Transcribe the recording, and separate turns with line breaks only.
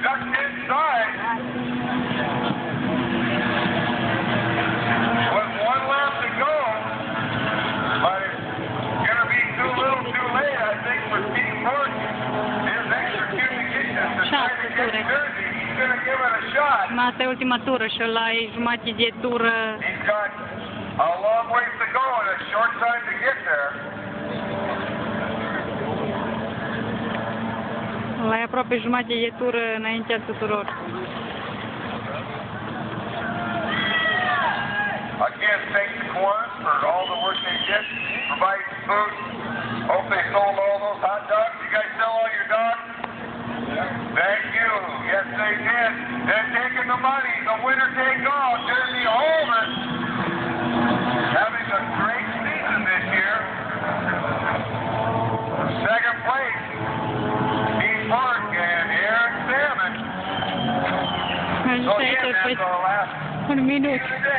With one lap to go, but it's gonna be too little, too late, I think, for Steve Burke. His to try to get. He's gonna give it a shot.
Asta e ultima tură și ăla e jumătate de tură.
He's got a long ways to go and a short time to get there.
Ăla e aproape jumătate de tură înaintea tuturor.
Again, thanks to Kiwanis for all the work they did, providing food. Hope they sold all those hot dogs. You guys sell all your dogs? Thank you. Yes, they did. They're taking the money.
Ajuns
So
aici
again,
pe
that's our last
un minut.
today.